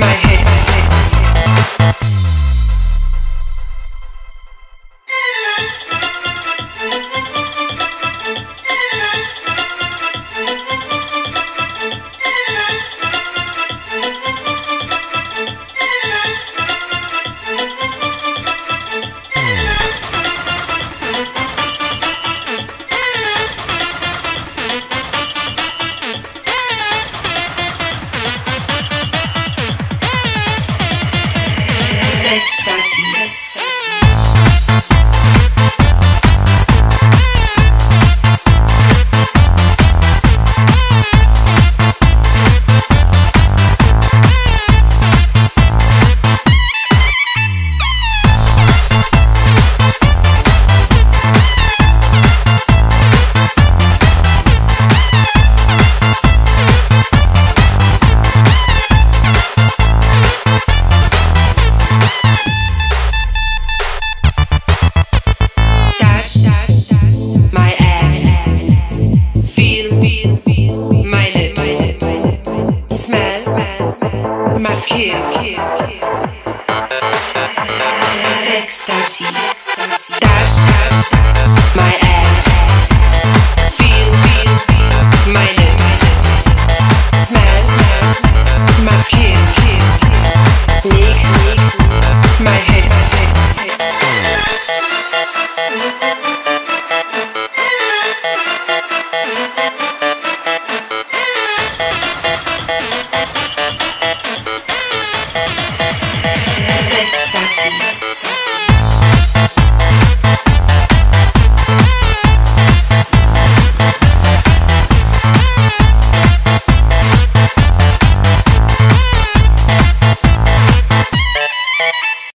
my head. Sexta. Sexta. kiss, kiss, kiss. Sex, Dash, my ass.